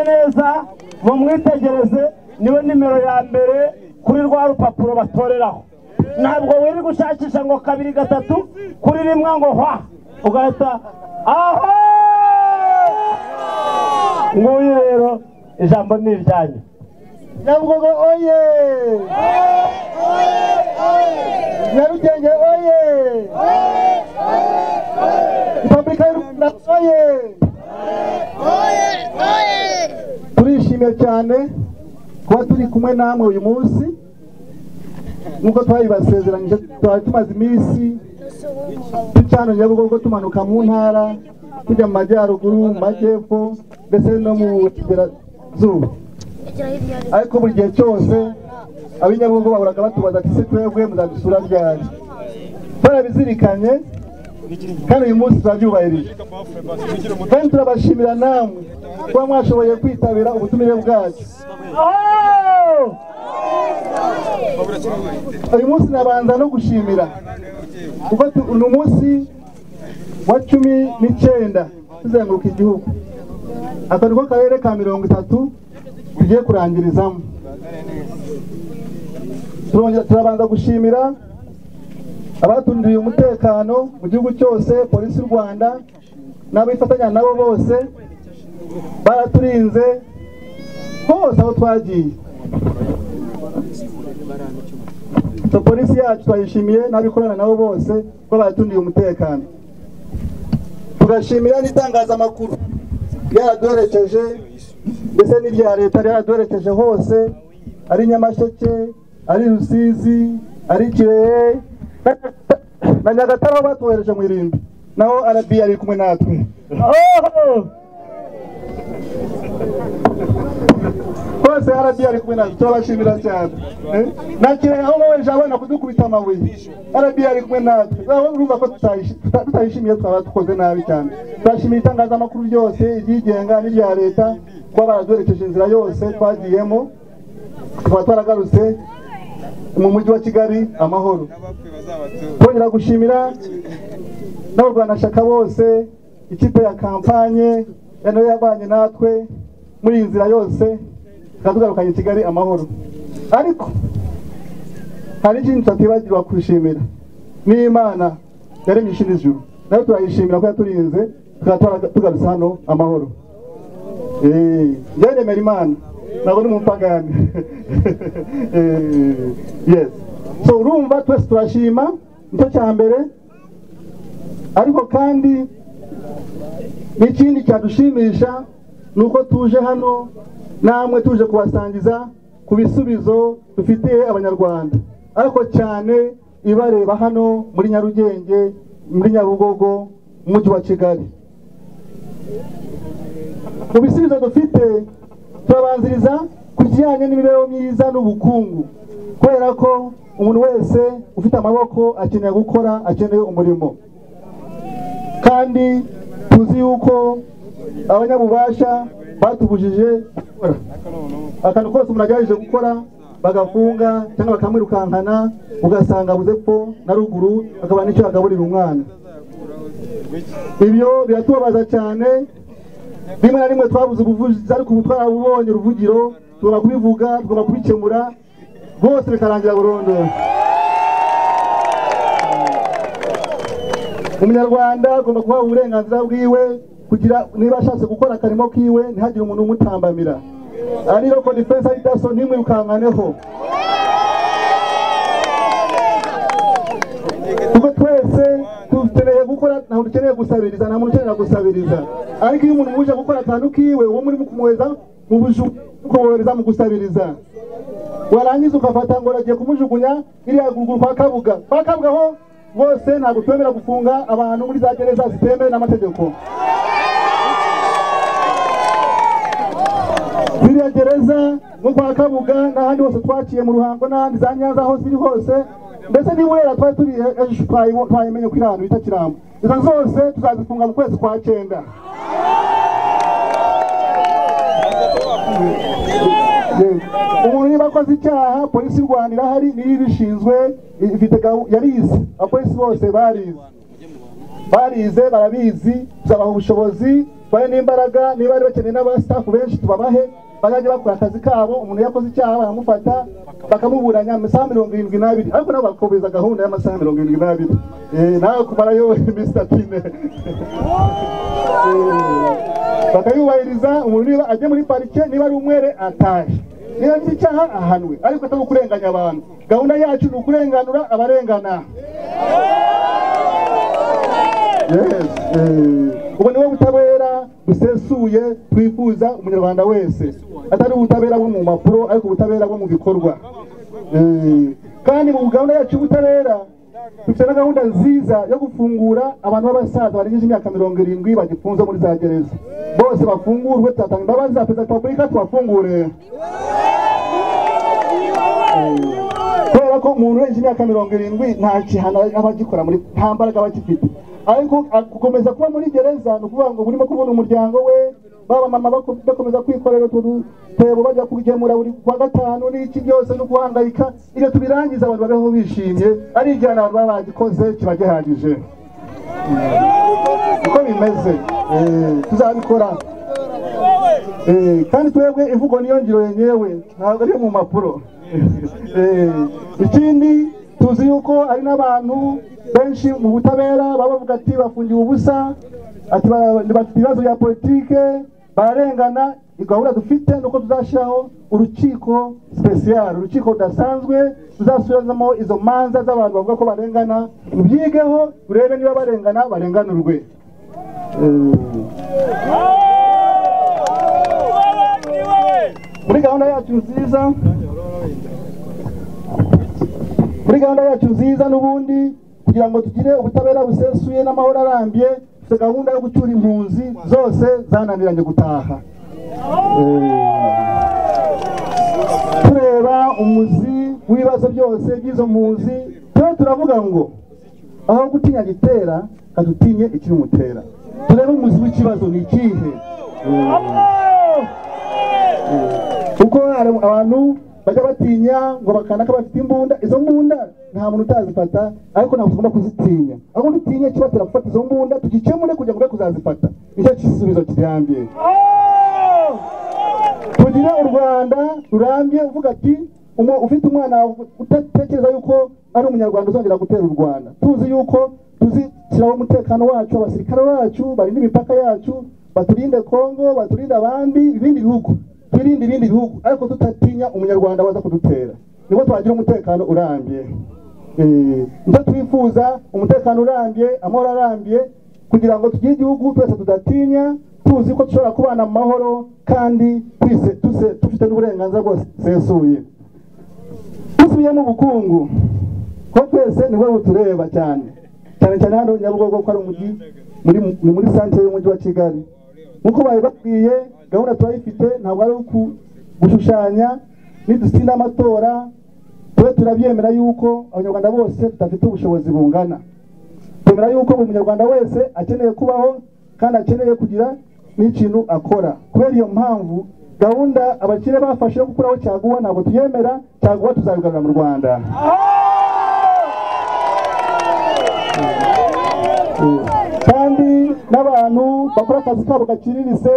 mwamubonye neza mumwitegereze ni we nimero ya mbere kuri rwa rupapuro batoreraho. Ntabwo wiri gushakisha ngo kabiri gatatu kuri rimwe ngo hwa. Ugahita aho! Nguyu rero ijambo ni iryanyu nyabugogo oye! Nyarugenge oye! Repubulika y'u rwanda oye! Turishimye cyane kuba turi kumwe namwe uyu munsi. Nk'uko twabibasezeranyije twari tumaze iminsi ducana nyabugogo tumanuka mu ntara tujya mu majyaruguru mu majyepfo ndetse no mu burasirazuba. Ariko buri gihe cyose ab'inyabugogo bahoraga batubaza ati se twebwe muzadusura ryari? Barabizirikanye kandi uyu munsi turabyubahirije. Kandi turabashimira namwe kuba mwashoboye kwitabira ubutumire bwacu. Uyu munsi nabanza no gushimira ni umunsi wa cumi n'icyenda tuzenguruka igihugu. Aka niko karere ka mirongo itatu tugiye kurangirizamo. Turabanza gushimira abatundiriye umutekano mu gihugu cyose polisi y'u rwanda n'abifatanya nabo bose baraturinze hose aho twagiye. Polisi yacu twayishimiye n'abikorana nabo bose ko baratundiye umutekano. Tugashimira n'itangazamakuru ryaraduherekeje ndetse n'irya leta ryaraduherekeje hose ari nyamasheke ari rusizi ari kirehe na nyagatare batuhereje mu irimbi naho arabi ari kumwe natwe Oh! arabi ari kumwe natwe turabashimira cyane Eh? na kirehe aho baweje abana kudukubita amabuye arabi ari kumwe natwe urumva ko tutayishimiye twaba dukoze nabi cyane turashimira itangazamakuru ryose iryigenga n'irya leta kuba baraduherekeje inzira yose twagiyemo tukaba twaragarutse mu mujyi wa kigali amahoro. Twongera gushimira n'abarwanashyaka bose ikipe ya kampanye na yo yabanye natwe muri iyi nzira yose tugarukanye kigali amahoro. Ariko hari ikindi tutatibagirwa kwishimira. N'imana yaremye isi n'ijuru na yo turayishimira ko yaturinze tukaba tugarutse hano amahoro. Njyewe nemera imana. Ntabwo ni umupagani Eh, yes. So urumva twese turashima ni cyo cya mbere. Ariko kandi n'ikindi cyadushimisha ni uko tuje hano namwe tuje kubasangiza ku bisubizo dufitiye abanyarwanda. Ariko cyane ibareba hano muri nyarugenge muri nyabugogo mu mujyi wa kigali. Mu bisubizo dufite turabanziriza ku kijyanye n'imibereho myiza n'ubukungu. Kubera ko umuntu wese ufite amaboko akeneye gukora akeneye umurimo. Kandi tuzi yuko abanyabubasha batubujije gukora akantu kose umuntu agerageje gukora bagafunga cyangwa bakamwirukankana ugasanga abuze ko na ruguru akaba n'icyo agaburira umwana. Ibyo biratubabaza cyane rimwe na rimwe twabuze ubuvugizi ariko ubu twarabubonye uruvugiro tugomba kubivuga tugomba kubikemura bose bikarangira burundu. Umunyarwanda agomba kubaha uburenganzira bwiwe kugira niba ashatse gukora akarimo kiwe ntihagire umuntu umutambamira. Ari roko defense ari daso ntimwirukankaneho kuko twese dukeneye gukora ntabwo ukeneye gusabiriza nta muntu ukenera gusabiriza. Ariko iyo umuntu muje gukora akantu kiwe uwo muri mukumweza mu buju kumwohereza mu gusabiriza. Warangiza ugafata ngo uragiye kumujugunya iriya guguru kwa kabuga. Kwa kabuga ho bose ntabwo twemera gufunga abantu muri za gereza zitemewe n'amategeko. Ziriya gereza no kwa kabuga n'ahandi hose twaciye mu ruhango n'ahandi za nyanza aho ziri hose mbese niba urera twari turi ejo twayimenye ko iri ahantu bita kirambo izo zose tuzazifunga mu kwezi kwa cyenda. Umuntu niba akoze icyaha polisi y'u rwanda irahari niyo ibishinzwe yarize. Abapolisi bose barize. Barize barabizi tuzabaha ubushobozi bahe n'imbaraga niba bari bakeneye n'abasitafu benshi tubabahe bazajya bakora akazi kabo umuntu yakoze icyaha baramufata bakamuburanya amasaha mirongo irindwi n'abiri. Ariko nabo bakomeza gahunda y'amasaha mirongo irindwi n'abiri. Eh, nawe kumarayo iminsi itatu ine Eh, bakayubahiriza umuntu niba ajya muri parike niba ari umwere atahe. Niba agize icyaha ahanwe. Ariko atari ukurenganya abantu. Gahunda yacu ni ukurenganura abarengana. Ubu ni niwo butabera busesuye twifuza umunyarwanda wese. Atari ubutabera bwo mu mpapuro ariko ubutabera bwo mu bikorwa. Eh, kandi mu gahunda yacu y'ubutabera dufite na gahunda nziza yo gufungura abantu b'abasaza barengeje imyaka mirongo irindwi bagifunze muri za gereza. Bose bafungurwe tuzatanga imbabazi za perezida wa repubulika tubafungure. Kubera ko umuntu urengeje imyaka mirongo irindwi nta gihano aba agikora muri nta mbaraga aba agifite. Ariko gukomeza kuba muri gereza ni ukuvuga ngo burimo kubona umuryango we baba mama bako- bakomeza kwikorera utu dutebo bajya kugemura buri kwa gatanu n'iki byose no guhangayika. Iyo tubirangiza abantu babeho bishimye ari igihano abantu baba bagikoze kiba gihagije uko bimeze? Eh, tuzabikora. Eh, kandi twebwe imvugo niyo ngiro yenyewe ntabwo ari mu mpapuro. Eh, ikindi tuzi yuko hari n'abantu benshi mu butabera baba bavuga ati bafungiwe ubusa ati ba- bafite ibibazo bya politike bararengana gahunda dufite nuko tuzashyiraho urukiko sipesiyare urukiko rudasanzwe tuzasubizamo izo manza z'abantu bavuga ko barengana rubyigeho urebe niba barengana barenganurwe muri gahunda yacu nziza muri gahunda yacu nziza n'ubundi kugira ngo tugire ubutabera busesuye n'amahoro arambye gahunda yo gucyura impunzi zose zananiranye gutaha. Tureba umuzi w'ibibazo byose by'izo mpunzi turiho turavuga ngo aho gutinya gitera kadutinye ikimutera. Turebe umuzi w'ikibazo ni ikihe. Kuko hari abantu bajya batinya ngo bakana ko bafite imbunda. Izo mbunda nta muntu utazifata ariko ntabwo tugomba kuzitinya. Aho dutinya kibatera gufata izo mbunda tugikemure kugira ngo kuzazifata. Nicyo gisubizo kirambye. Tugire u rwanda rurambye uvuga ati ufite umwana udatekereza yuko ari umunyarwanda uzongera gutera u rwanda. Tuzi yuko tuzishyiraho umutekano wacu abasirikare bacu barinda imipaka yacu baturinde kongo baturinde abandi ibindi bihugu. Twirinde ibindi bihugu. Ariko tutatinya umunyarwanda waza kudutera. Nibwo twagira umutekano urambye. Eh, ni cyo twifuza umutekano urambye amahoro arambye kugira ngo tugire igihugu twese tudatinya tuzi ko dushobora kubana mu mahoro kandi dufite n'uburenganzira busesuye dusubiye mu bukungu ko twese ni we butureba cyane. Cyane cyane hano nyabugogo ko ari umujyi ni muri santere y'umujyi wa kigali. Nk'uko bari babwiye gahunda turayifite ntabwo ari gushushanya nidutsinda amatora tube turabyemera yuko abanyarwanda bose tudafite ubushobozi bungana. Twemera yuko buri munyarwanda wese akeneye kubaho kandi akeneye kugira n'ikintu akora. Kubera iyo mpamvu gahunda abakire bafashe yo gukuraho cyaguwa ntabwo tuyemera cyaguwa tuzabigarura mu rwanda. N'abantu bakora akazi kabo gaciriritse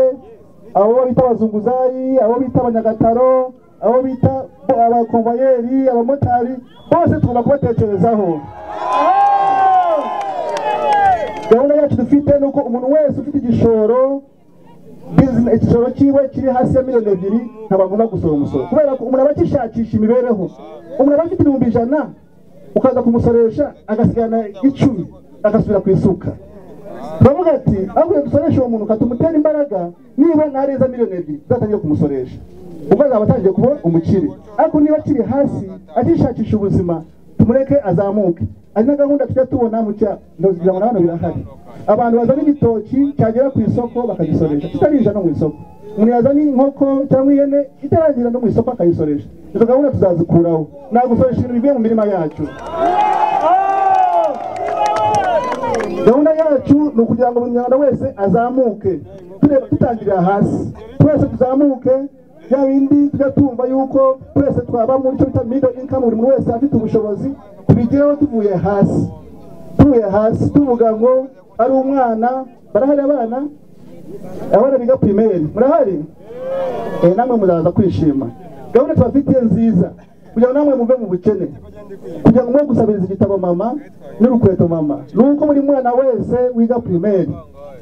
abo bita abazunguzayi abo bita abanyagataro abo bita abakomvayeri abamotari bose tugomba kubatekerezaho. Gahunda yacu dufite ni uko umuntu wese ufite igishoro igishoro cyiwe kiri hasi ya miliyoni ebyiri ntabwo agomba gusora umusoro. Kubera ko umuntu aba akishakisha imibereho. Umuntu aba afite ibihumbi ijana ukaza kumusoresha agasigarana icumi agasubira ku isuka turavuga ati ahubwo dusoresha uwo muntu ukatumutera imbaraga niba ntareza miliyoni ebyiri tuzatangiye kumusoresha. Ubwo azaba atangiye kuba umukire. Ariko niba akiri hasi agishakisha ubuzima tumureke azamuke. Ari na gahunda tujya tubona mu cya ndagira ngo na hano birahari. Abantu bazana igitoki cyagera ku isoko bakagisoresha. Kitarinjira no mu isoko. Umuntu yazana inkoko cyangwa ihene itaragira no mu isoko akayisoresha. Izo gahunda tuzazikuraho. Nagusoresha ibintu bivuye mu mirima yacu. Gahunda yacu ni ukugira ngo buri munyarwanda wese azamuke. Tureba tutangirira hasi. Twese tuzamuke bya bindi tujya tumva yuko twese twaba muri cyo bita middle income buri muntu wese afite ubushobozi. Tubigereho tuvuye hasi. Tuvuye hasi tuvuga ngo ari umwana. Barahari abana? Abana biga pirimeri murahari? Eh namwe muzaza kwishima. Gahunda tubafitiye nziza. Kugira ngo namwe muve mu bukene. Kugira ngo mwe gusabiriza igitabo mama n'urukweto mama. Ni uko buri mwana wese wiga pirimeri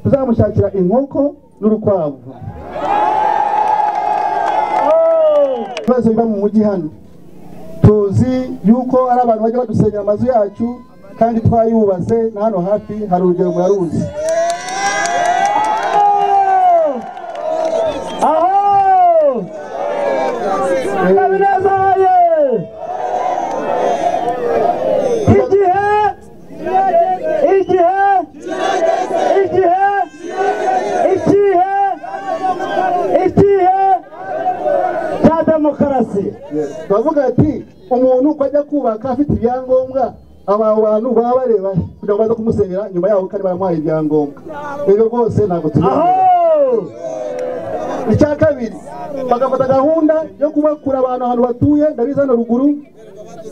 tuzamushakira inkoko n'urukwavu. Ibibazo biba mu mujyi hano. Tuzi yuko hari abantu bajya badusenyera amazu yacu kandi twayubatse na hano hafi hari urugero muraruzi aho kabinazaye igihe igihe igihe ikihe ikihe cya demokarasi turavuga ati umuntu uko ajya kubaka afite ibyangombwa. Aba bantu baba bareba kugira ngo baze kumusenyera nyuma yaho kandi baramuhaye ibyangombwa. Rero rwose ntabwo aho! Icya kabiri bagafata gahunda yo kubakura abantu ahantu batuye ndabizi hano ruguru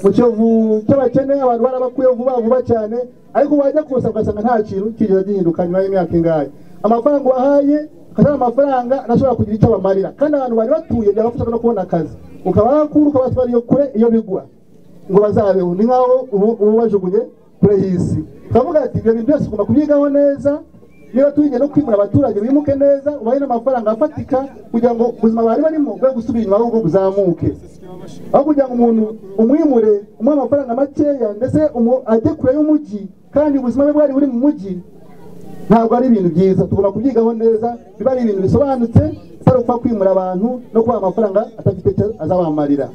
mu kiyovu cy'abakene abantu barabakuye vuba vuba cyane ariko wajya kusa ugasanga nta kintu kigera gihinduka nyuma y'imyaka ingahe. Amafaranga wahaye akazana amafaranga adashobora kugira icyo abamarira. Kandi abantu bari batuye byabafashaga no kubona akazi. Ukabakura ukabatwara iyo kure iyo bigwa ngo bazabeho ni nk'aho ubu bajugunye kure y'isi turavuga ati ibyo bintu byose ugomba kubyigaho neza. Niba tugiye no kwimura abaturage bimuke neza ubahe n'amafaranga afatika kugira ngo ubuzima bari barimo bwe gusubira inyuma ahubwo buzamuke. Aho kugira ngo umuntu umwimure umuhe amafaranga makeya ndetse ajye kure y'umujyi kandi ubuzima bwe bwari buri mu mujyi ntabwo ari ibintu byiza. Tugomba kubyigaho neza biba ari ibintu bisobanutse atari upfa kwimura abantu no kubaha amafaranga atafite icyo azabamarira.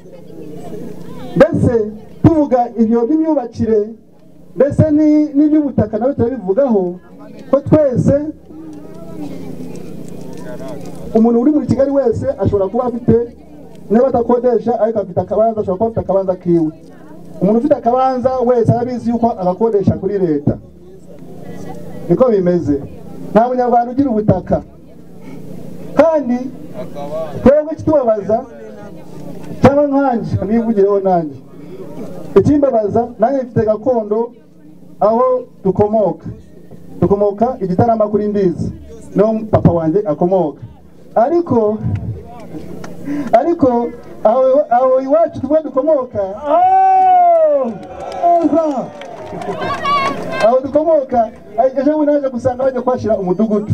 Mbese tuvuga ibyo by'imyubakire mbese ni- n'iby'ubutaka na byo turabivugaho ko twese umuntu uri muri kigali wese ashobora kuba afite niba adakodesha ariko afite akabanza ashobora kuba afite akabanza kiwe. Umuntu ufite akabanza wese arabizi yuko agakodesha kuri leta. Niko bimeze. Nta munyarwanda ugira ubutaka. Kandi twebwe ikitubabaza cyangwa nkanjye nivugireho nanjye. Ikimbabaza nanjye mfite gakondo aho dukomoka. Dukomoka igitarama kuri mbizi. Niho papa wanjye akomoka. Ariko ariko aho iwacu tuvuga dukomoka aho dukomoka ejo bundi naje gusanga bajya kuhashyira umudugudu.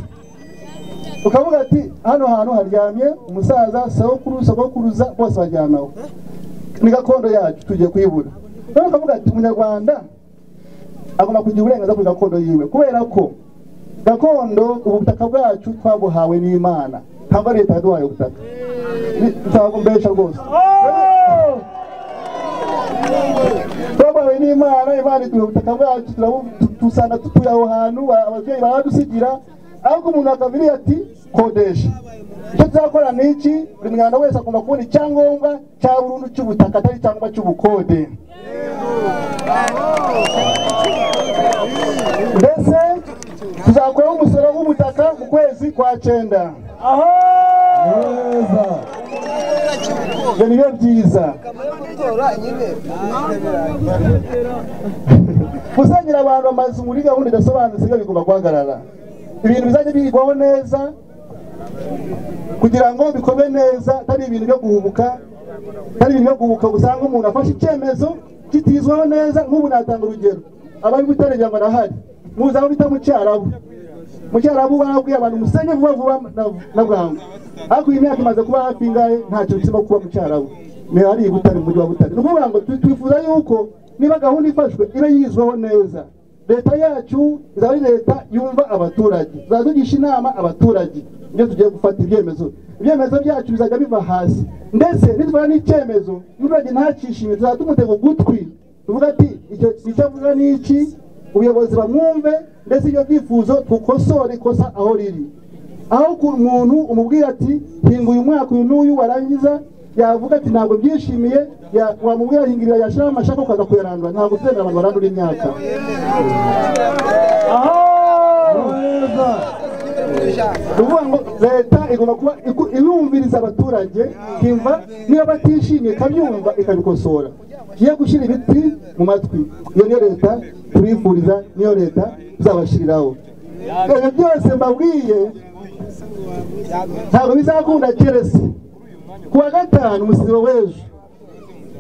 Ukavuga ati hano hantu haryamye umusaza sogokuru sogokuruza bose baryamaho ni gakondo yacu tugiye kuyibura rero ukavuga ati umunyarwanda agomba kugira uburenganzira kuri gakondo yiwe. Kubera ko gakondo ubutaka bwacu twabuhawe n'imana. Ntabwo ari leta yaduhaye ubutaka. Nzabumbesha rwose. Twabawe n'imana imana iduha ubutaka bwacu dusanga dutuye aho hantu ba- ababyeyi baradusigira ahubwo umuntu akabiri ati kodesha. Icyo tuzakora ni iki? Buri munyarwanda wese agomba kubona icyangombwa cya burundu cy'ubutaka atari icyangombwa cy'ubukode. Mbese tuzakuraho umusoro w'ubutaka mu kwezi kwa cyenda. Neza. Ibyo ni byo byiza. Gusenyera abantu amazu muri gahunda idasobanutse ibyo bigomba guhagarara. Ibintu bizajya bigwaho neza kugira ngo bikorwe neza atari ibintu byo guhubuka atari ibintu byo guhubuka usanga umuntu afashe icyemezo kitizweho neza nk'ubu natanga urugero. Abari guteranya ngo arahari muzi aho bita mu cyarabu. Mu cyarabu barabwiye abantu musenye vuba vuba na- bwangu. Ariko iyi myaka imaze kuba hafi ingahe ntacyo kirimo kuba mu cyarabu ni hari i butare mu mujyi wa butare. Ni ukuvuga ngo twifuza yuko niba gahunda ifashwe ibe yizweho neza. Leta yacu izaba ari leta yumva abaturage. Tugisha inama abaturage. Ibyo tugiye gufata ibyemezo. Ibyemezo byacu bizajya biva hasi. Ndetse nitubona n'icyemezo umuturage ntakishime tuzajya tumutega ugutwi tuvuga ati icyo avuga ni iki? Ubuyobozi bamwumve ndetse ibyo byifuzo dukosore ikosa aho riri? Aho ku muntu umubwira ati hinga uyu mwaka uyu n'uyu warangiza yavuga ati ntabwo byishimiye wamubwira hingirira yashyiraho amashaka ukaza kuyarandura. Ntabwo tuzemera abantu barandura imyaka. Ni ukuvuga ngo leta igomba kuba ibumviriza abaturage ikimva niba batishimiye ikabyumva ikabikosora. Iyo gushyira ibiti mu matwi iyo niyo leta tubifuriza niyo leta tuzabashyiriraho ibyo byose mbabwiye ntabwo bizakunda keretse ku wa gatanu umusibo w'ejo.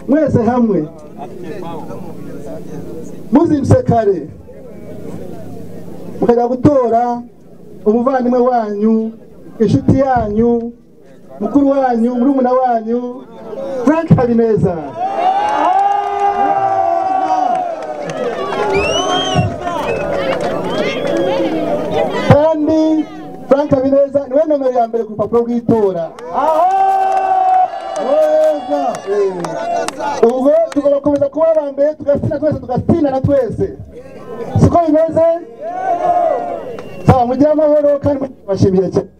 Mwese hamwe. Muzindutse kare. Mukajya gutora umuvandimwe wanyu inshuti yanyu mukuru wanyu murumuna wanyu frank habineza. Frank habineza niwe nomero ya mbere ku rupapuro rw'itora ubwo tugomba gukomeza kuba aba mbere tugatsina twese tugatsindana twese. Siko bimeze? Sawa mugire amahoro kandi bashimiye cyane